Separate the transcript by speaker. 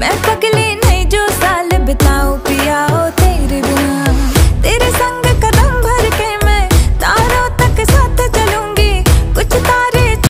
Speaker 1: मैं पगला